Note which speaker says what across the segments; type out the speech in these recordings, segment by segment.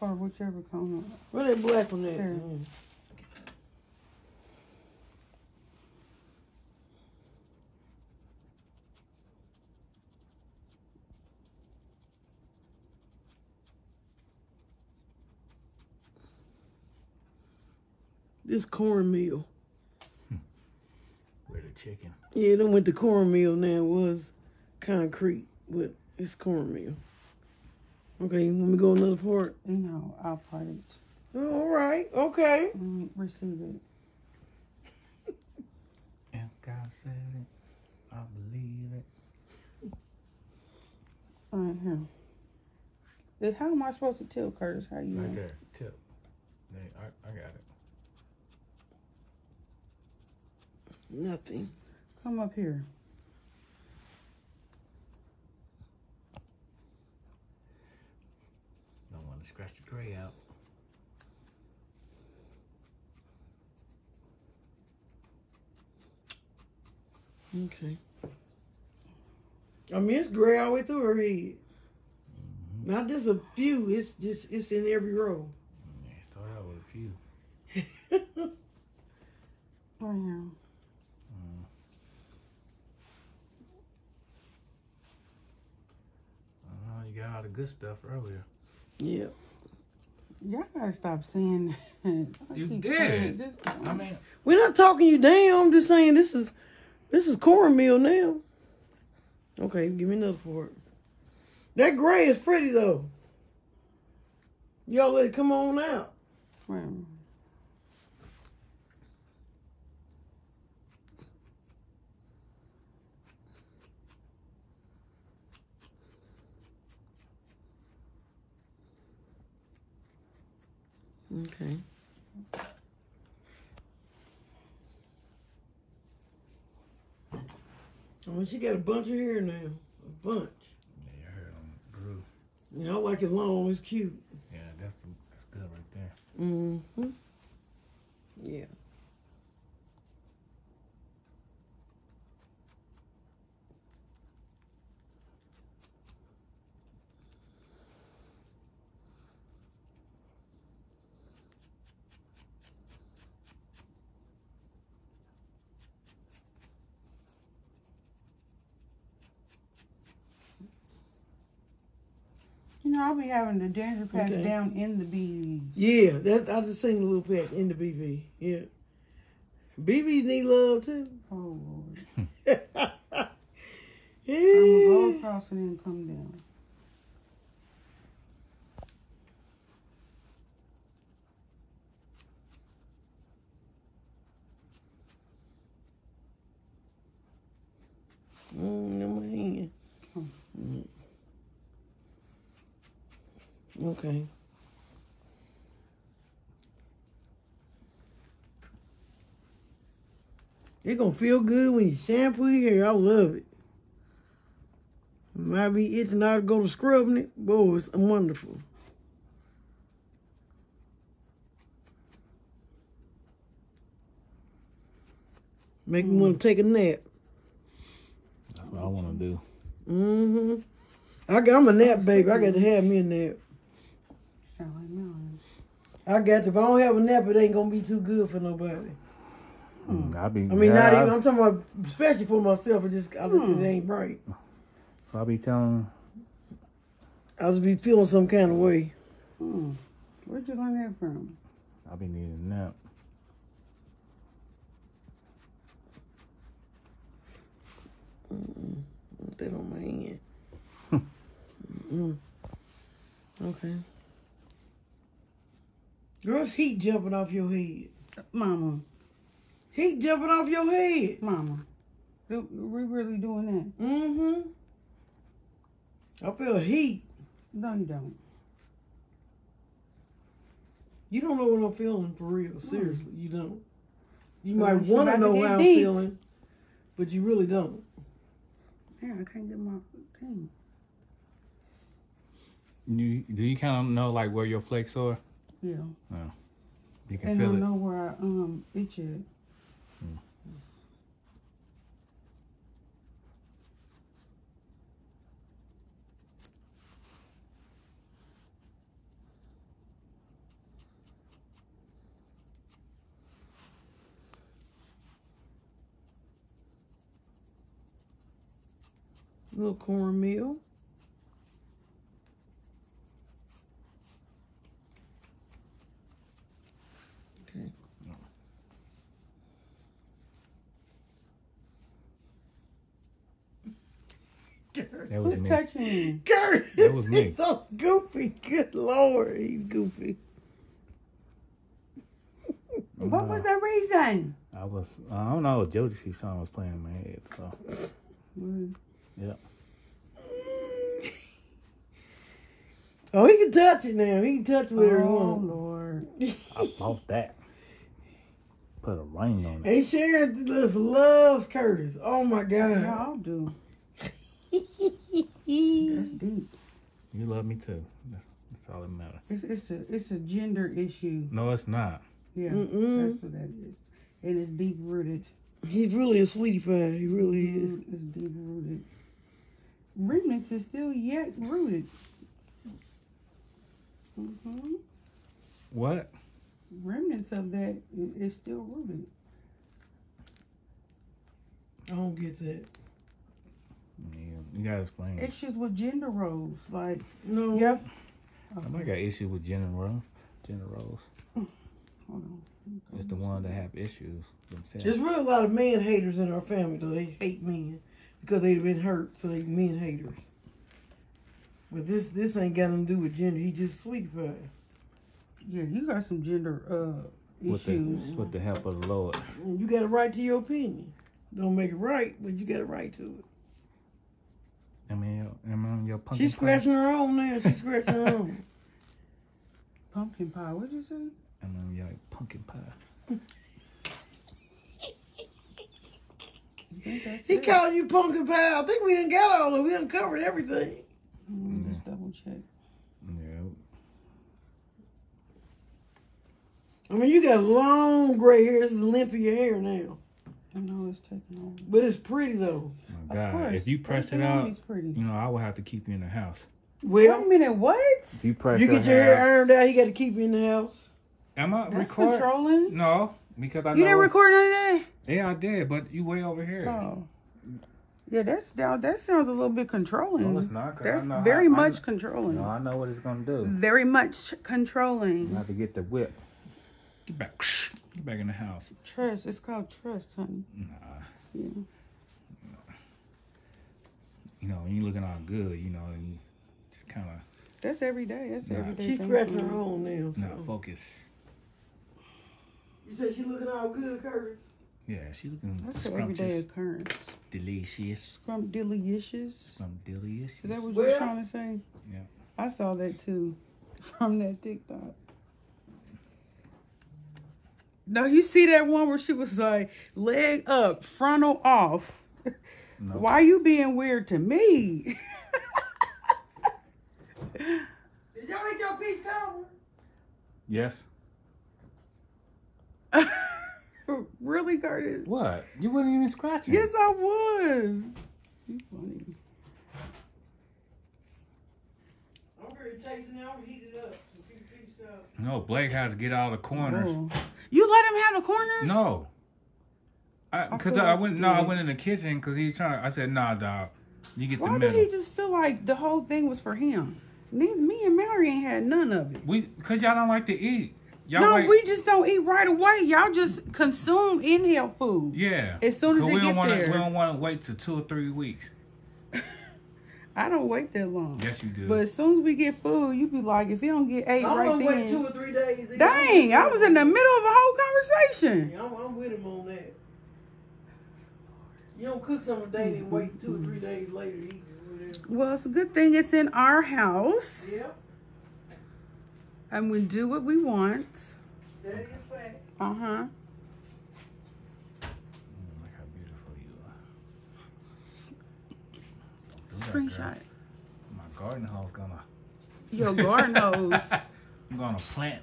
Speaker 1: Or whichever color.
Speaker 2: Where that black one at?
Speaker 1: There.
Speaker 2: Mm. This cornmeal.
Speaker 3: Where the chicken?
Speaker 2: Yeah, them went to cornmeal now. It was concrete, but it's cornmeal. Okay, let me go another part.
Speaker 1: No, I'll part it.
Speaker 2: Oh, all right, okay.
Speaker 1: Mm, receive it.
Speaker 3: If God said it, I believe it.
Speaker 1: Uh huh. How am I supposed to tell Curtis how you?
Speaker 3: Right there, tip. There, I, I got it.
Speaker 2: Nothing.
Speaker 1: Come up here.
Speaker 3: Don't want to scratch the gray out.
Speaker 2: Okay. I mean, it's gray all the way through her head. Not just a few. It's just it's in every row.
Speaker 3: Yeah, start out with a few.
Speaker 1: Right here.
Speaker 3: Uh, you got all the good stuff earlier.
Speaker 2: yeah.
Speaker 1: Y'all gotta stop saying that. I
Speaker 3: You did.
Speaker 1: This,
Speaker 3: I mean,
Speaker 2: We're not talking you down. I'm just saying this is this is cornmeal now. Okay, give me another for it. That gray is pretty though. Y'all let it come on out.
Speaker 1: Right.
Speaker 2: Okay. Oh, she got a bunch of hair now. A bunch.
Speaker 3: yeah, you heard on Brew.
Speaker 2: Yeah, I like it long. It's cute.
Speaker 3: Yeah, that's that's good right there.
Speaker 2: Mm-hmm. Yeah.
Speaker 1: You know, I'll be having the danger pack
Speaker 2: Okay.
Speaker 1: down in the BB.
Speaker 2: Yeah, that's I just seen the little pack in the BB. Yeah. BBs need love too.
Speaker 1: Oh Lord.
Speaker 2: yeah.
Speaker 1: I'm gonna go across and then come down.
Speaker 2: Mm, in my hand. Mm. Okay. It gonna feel good when you shampoo your hair. I love it. Might be itching out to go to scrubbing it. Boy, it's wonderful. Make me want to take a nap.
Speaker 3: That's what I want to do.
Speaker 2: Mm-hmm. I got, I'm a nap baby. I got to have me a nap.
Speaker 1: Sound like mine.
Speaker 2: I got to. If I don't have a nap, it ain't gonna be too good for nobody.
Speaker 3: Mm, I be.
Speaker 2: I mean,
Speaker 3: yeah,
Speaker 2: not
Speaker 3: I,
Speaker 2: even. I'm talking about, especially for myself. It just, I just, it ain't right.
Speaker 3: So I'll be telling.
Speaker 2: I just be feeling some kind of way.
Speaker 1: Mm. Where'd you learn that from?
Speaker 3: I be needing a nap.
Speaker 2: Mm-mm. Put that on my hand. mm Okay. Girls, heat jumping off your head.
Speaker 1: Mama,
Speaker 2: Heat jumping off your head.
Speaker 1: mama. Do, we really doing that?
Speaker 2: Mm-hmm. I feel heat.
Speaker 1: No, you don't.
Speaker 2: You don't know what I'm feeling for real. Seriously, you don't. You
Speaker 1: Well,
Speaker 2: might want to know
Speaker 1: get
Speaker 2: how I'm
Speaker 1: deep.
Speaker 2: feeling, but you really don't.
Speaker 1: Yeah, I can't get my thing.
Speaker 3: You do you kind of know like where your flakes are?
Speaker 1: Yeah. Oh.
Speaker 3: You can
Speaker 1: and
Speaker 3: feel I it.
Speaker 1: know where I um itch it. Mm.
Speaker 2: A little cornmeal.
Speaker 3: That was
Speaker 1: Who's
Speaker 3: me.
Speaker 1: touching me?
Speaker 2: Curtis,
Speaker 3: That was me.
Speaker 2: he's so goofy. Good lord, he's goofy.
Speaker 1: What was the reason?
Speaker 3: I was. I don't know. Jodeci song was playing in my head. So
Speaker 1: Mm,
Speaker 2: Oh, he can touch it now. He can touch whatever he
Speaker 1: Oh
Speaker 2: wants.
Speaker 1: Lord.
Speaker 3: I bought that. Put a ring on it.
Speaker 2: Hey, Sharon just loves Curtis. Oh my God.
Speaker 1: Y'all do. That's deep.
Speaker 3: You love me too. That's, that's all that matters.
Speaker 1: It's it's a it's a gender issue.
Speaker 3: No, it's not.
Speaker 1: Yeah,
Speaker 2: Mm-mm.
Speaker 1: that's what that is, and it's deep rooted.
Speaker 2: He's really a sweetie pie. He really is.
Speaker 1: Mm, It's deep rooted. Remnants is still yet rooted. hmm
Speaker 3: What?
Speaker 1: Remnants of that is still rooted.
Speaker 2: I don't get that.
Speaker 3: Yeah, you gotta explain. it.
Speaker 1: Issues with gender roles, like
Speaker 2: No.
Speaker 1: yep.
Speaker 3: Nobody got issues with gender roles. Gender roles.
Speaker 1: Hold on.
Speaker 3: It's the one that have issues themselves.
Speaker 2: There's really a lot of man haters in our family, though. They hate men because they've been hurt, so they men haters. But this this ain't got nothing to do with gender. He just sweetie pie.
Speaker 1: Yeah, you got some gender uh
Speaker 3: with the
Speaker 1: issues.
Speaker 3: with the help of the Lord.
Speaker 2: You got a right to your opinion. Don't make it right, but you got a right to it.
Speaker 3: I mean, I mean your pumpkin
Speaker 2: She's
Speaker 3: pie.
Speaker 2: scratching her own now. She's scratching her own.
Speaker 1: Pumpkin pie. What'd you say?
Speaker 3: I mean your pumpkin pie.
Speaker 1: You think that's
Speaker 2: He
Speaker 1: it?
Speaker 2: called you pumpkin pie. I think we didn't got all of it. We done covered everything.
Speaker 1: Mm, Just double check.
Speaker 3: Yeah.
Speaker 2: I mean, you got long gray hair. This is the of your hair now.
Speaker 1: I know it's taking over.
Speaker 2: But it's pretty, though.
Speaker 3: My God,
Speaker 1: course.
Speaker 3: if you press it out,
Speaker 1: always pretty.
Speaker 3: you know I would have to keep you in the house.
Speaker 1: Wait
Speaker 2: Well,
Speaker 1: a minute, what?
Speaker 3: If you press
Speaker 2: you get your hair
Speaker 3: hair,
Speaker 2: ironed out. He got to keep you in the house.
Speaker 3: am I
Speaker 1: That's
Speaker 3: record?
Speaker 1: controlling.
Speaker 3: No, because I
Speaker 1: You
Speaker 3: know.
Speaker 1: didn't record none of that?
Speaker 3: Yeah, I did, but you way over here.
Speaker 1: Oh. Yeah, that's down. That sounds a little bit controlling.
Speaker 3: No, it's not. 'cause I
Speaker 1: That's
Speaker 3: know
Speaker 1: very
Speaker 3: how- I
Speaker 1: much
Speaker 3: kn-
Speaker 1: controlling.
Speaker 3: No, I know what it's gonna do.
Speaker 1: Very much
Speaker 3: I
Speaker 1: controlling.
Speaker 3: have to get the whip. Get back. Get back in the house.
Speaker 1: Trust. It's called trust, honey.
Speaker 3: Nah.
Speaker 1: Yeah.
Speaker 3: You know, when you looking all good, you know, you just kind of
Speaker 1: That's every day. That's
Speaker 3: Nah.
Speaker 1: every day.
Speaker 2: She's
Speaker 1: thing
Speaker 2: scratching her own now. So.
Speaker 3: not focus.
Speaker 2: You said she looking all good, Curtis.
Speaker 3: Yeah, she looking
Speaker 1: That's an everyday occurrence.
Speaker 3: delicious,
Speaker 1: Scrumptious.
Speaker 3: some delicious.
Speaker 1: Is that what you were
Speaker 2: Well-
Speaker 1: trying to say?
Speaker 3: Yeah.
Speaker 1: I saw that too from that TikTok. No, you see that one where she was like, leg up, frontal off.
Speaker 3: No.
Speaker 1: Why you being weird to me?
Speaker 2: Did y'all eat your peach cobbler?
Speaker 3: Yes.
Speaker 1: really, Curtis?
Speaker 3: What? You wasn't even scratching.
Speaker 1: Yes, I was. You funny.
Speaker 2: I'm ready to taste it. I'm heat up. Some peach peach cobbler.
Speaker 3: No, Blake had to get all the corners.
Speaker 1: Oh. You let him have the corners?
Speaker 3: No. I,
Speaker 1: I
Speaker 3: cause I,
Speaker 1: like-
Speaker 3: went no, I went in the kitchen because he's trying. I said, "Nah, dog, you get
Speaker 1: Why
Speaker 3: the
Speaker 1: did he just feel like the whole thing was for him? Me, me and Mallory ain't had none of it.
Speaker 3: We, cause y'all don't like to eat. Y'all
Speaker 1: no,
Speaker 3: wait.
Speaker 1: we just don't eat right away. Y'all just consume, inhale food.
Speaker 3: yeah.
Speaker 1: As soon as it
Speaker 3: we don't
Speaker 1: get
Speaker 3: wanna,
Speaker 1: there.
Speaker 3: we don't want to wait till two or three weeks.
Speaker 1: I don't wait that long.
Speaker 3: Yes, you do.
Speaker 1: But as soon as we get food, you be like, if you don't get ate
Speaker 2: I'm
Speaker 1: right
Speaker 2: gonna wait two or three days. either.
Speaker 1: Dang, I was in the middle of a whole conversation.
Speaker 2: Yeah, I'm, I'm with him on that. You don't cook something today and wait two or three days later to eat
Speaker 1: Well, it's a good thing it's in our house.
Speaker 2: Yeah,
Speaker 1: And we do what we want.
Speaker 2: that is fact.
Speaker 1: Uh huh.
Speaker 3: Mm, look how beautiful you are. Don't do that, girl.
Speaker 1: Screenshot.
Speaker 3: My garden hose gonna.
Speaker 1: Your garden hose.
Speaker 3: I'm gonna plant.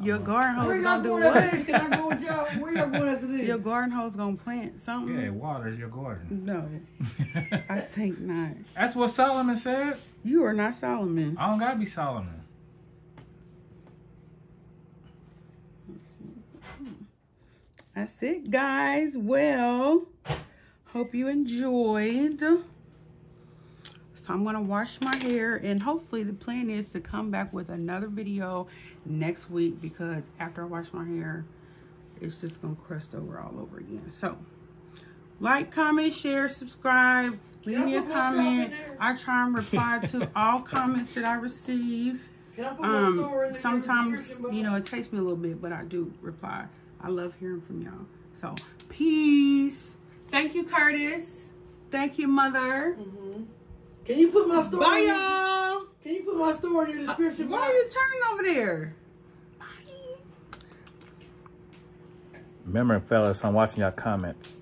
Speaker 1: Your garden hose
Speaker 2: y'all
Speaker 1: gonna do
Speaker 2: going this?
Speaker 1: what?
Speaker 2: Can I go with y'all? Where y'all going after this?
Speaker 1: Your garden hose gonna plant something?
Speaker 3: Yeah, waters your garden.
Speaker 1: No, I think not.
Speaker 3: That's what Solomon said.
Speaker 1: You are not Solomon.
Speaker 3: I don't gotta be Solomon.
Speaker 1: That's it, guys. Well, hope you enjoyed. So I'm gonna wash my hair and hopefully the plan is to come back with another video next week because after I wash my hair, it's just gonna crust over all over again. So like, comment, share, subscribe, leave me a
Speaker 2: put myself in
Speaker 1: comment. I try and reply to all comments that I receive.
Speaker 2: Can I put my store in
Speaker 1: Um, sometimes, you know, it takes me a little bit, but I do reply. I love hearing from y'all. So, peace. Thank you, Curtis. Thank you, Mother.
Speaker 2: Mhm. Can you put my store?
Speaker 1: Bye,
Speaker 2: in,
Speaker 1: y'all.
Speaker 2: Can you put my store in your description
Speaker 1: Why
Speaker 2: box?
Speaker 1: are you turning over there? Bye.
Speaker 3: Remember, fellas, I'm watching y'all comments.